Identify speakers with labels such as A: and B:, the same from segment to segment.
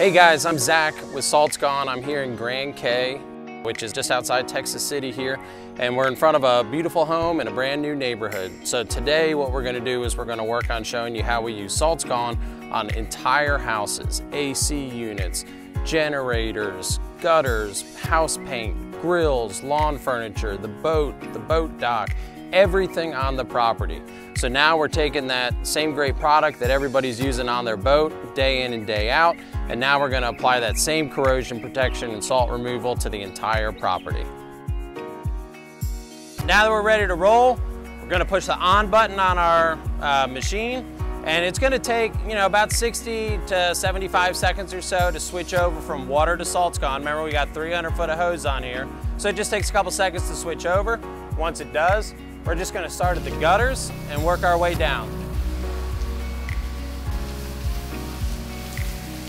A: Hey guys, I'm Zach with Salt's Gone. I'm here in Grand Cay, which is just outside Texas City here. And we're in front of a beautiful home in a brand new neighborhood. So today what we're gonna do is we're gonna work on showing you how we use Salt's Gone on entire houses, AC units, generators, gutters, house paint, grills, lawn furniture, the boat, the boat dock, everything on the property. So now we're taking that same great product that everybody's using on their boat day in and day out, and now we're gonna apply that same corrosion protection and salt removal to the entire property. Now that we're ready to roll, we're gonna push the on button on our uh, machine, and it's gonna take, you know, about 60 to 75 seconds or so to switch over from water to salts gone. Remember, we got 300 foot of hose on here. So it just takes a couple seconds to switch over. Once it does, we're just gonna start at the gutters and work our way down.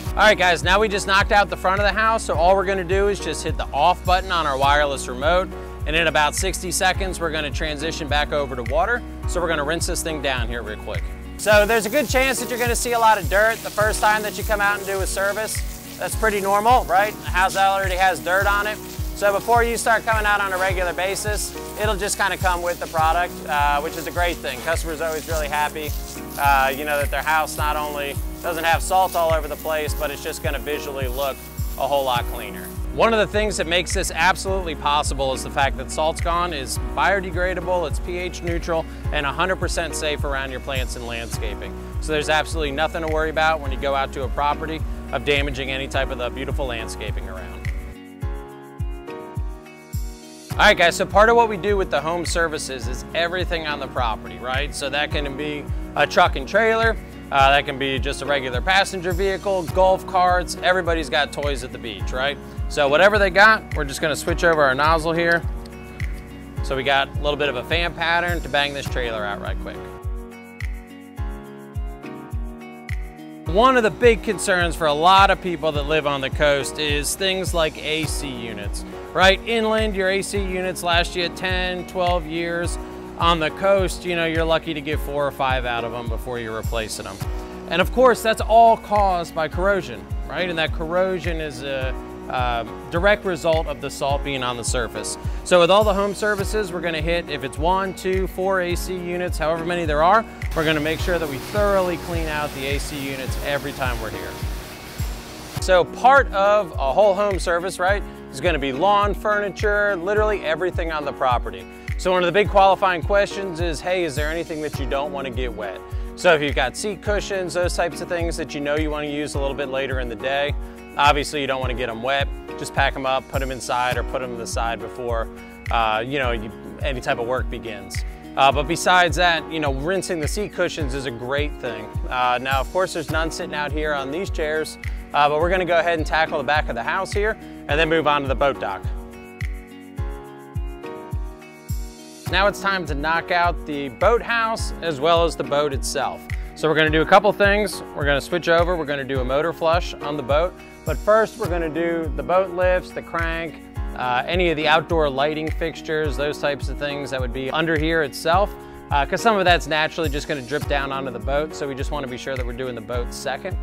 A: All right guys, now we just knocked out the front of the house, so all we're gonna do is just hit the off button on our wireless remote, and in about 60 seconds, we're gonna transition back over to water. So we're gonna rinse this thing down here real quick. So there's a good chance that you're gonna see a lot of dirt the first time that you come out and do a service. That's pretty normal, right? The house already has dirt on it. So before you start coming out on a regular basis, it'll just kind of come with the product, uh, which is a great thing. Customers are always really happy, uh, you know, that their house not only doesn't have salt all over the place, but it's just gonna visually look a whole lot cleaner. One of the things that makes this absolutely possible is the fact that Salt's Gone is biodegradable, it's pH neutral, and 100% safe around your plants and landscaping. So there's absolutely nothing to worry about when you go out to a property of damaging any type of the beautiful landscaping around. All right guys, so part of what we do with the home services is everything on the property, right? So that can be a truck and trailer, uh, that can be just a regular passenger vehicle, golf carts, everybody's got toys at the beach, right? So whatever they got, we're just gonna switch over our nozzle here. So we got a little bit of a fan pattern to bang this trailer out right quick. One of the big concerns for a lot of people that live on the coast is things like AC units, right? Inland, your AC units last you 10, 12 years. On the coast, you know, you're lucky to get four or five out of them before you're replacing them. And of course, that's all caused by corrosion, right? And that corrosion is a uh, direct result of the salt being on the surface. So with all the home services, we're gonna hit, if it's one, two, four AC units, however many there are, we're gonna make sure that we thoroughly clean out the AC units every time we're here. So part of a whole home service, right, is gonna be lawn, furniture, literally everything on the property. So one of the big qualifying questions is, hey, is there anything that you don't wanna get wet? So if you've got seat cushions, those types of things that you know you wanna use a little bit later in the day, Obviously, you don't want to get them wet. Just pack them up, put them inside, or put them to the side before uh, you know you, any type of work begins. Uh, but besides that, you know, rinsing the seat cushions is a great thing. Uh, now, of course, there's none sitting out here on these chairs, uh, but we're going to go ahead and tackle the back of the house here, and then move on to the boat dock. Now it's time to knock out the boathouse as well as the boat itself. So we're gonna do a couple things. We're gonna switch over, we're gonna do a motor flush on the boat, but first we're gonna do the boat lifts, the crank, uh, any of the outdoor lighting fixtures, those types of things that would be under here itself, because uh, some of that's naturally just gonna drip down onto the boat, so we just wanna be sure that we're doing the boat second.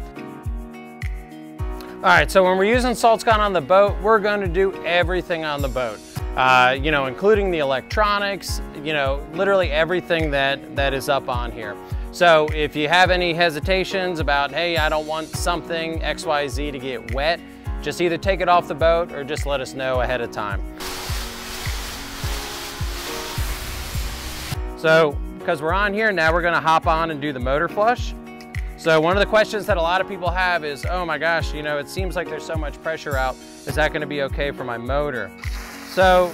A: All right, so when we're using Salt's on the boat, we're gonna do everything on the boat. Uh, you know, including the electronics, you know, literally everything that, that is up on here. So if you have any hesitations about, hey, I don't want something XYZ to get wet, just either take it off the boat or just let us know ahead of time. So because we're on here, now we're gonna hop on and do the motor flush. So one of the questions that a lot of people have is, oh my gosh, you know, it seems like there's so much pressure out. Is that gonna be okay for my motor? So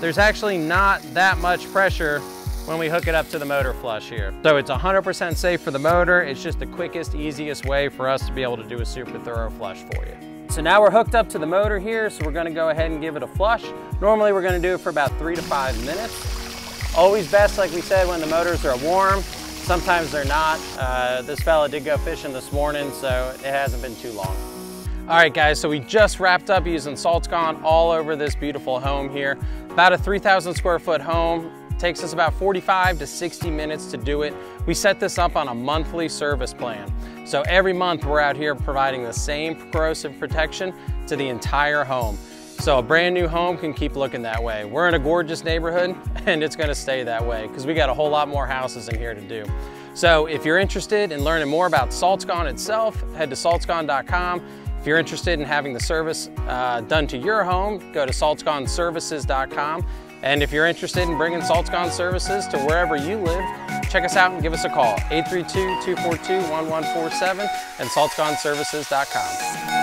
A: there's actually not that much pressure when we hook it up to the motor flush here. So it's 100% safe for the motor. It's just the quickest, easiest way for us to be able to do a super thorough flush for you. So now we're hooked up to the motor here, so we're gonna go ahead and give it a flush. Normally we're gonna do it for about three to five minutes. Always best, like we said, when the motors are warm. Sometimes they're not. Uh, this fella did go fishing this morning, so it hasn't been too long. All right guys, so we just wrapped up using Salt's all over this beautiful home here. About a 3,000 square foot home, Takes us about 45 to 60 minutes to do it. We set this up on a monthly service plan. So every month we're out here providing the same corrosive protection to the entire home. So a brand new home can keep looking that way. We're in a gorgeous neighborhood and it's gonna stay that way because we got a whole lot more houses in here to do. So if you're interested in learning more about Salts Gone itself, head to saltsgone.com. If you're interested in having the service uh, done to your home, go to saltsgoneservices.com. And if you're interested in bringing Salts Gone services to wherever you live, check us out and give us a call, 832-242-1147 and saltsgoneservices.com.